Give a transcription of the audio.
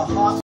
a hot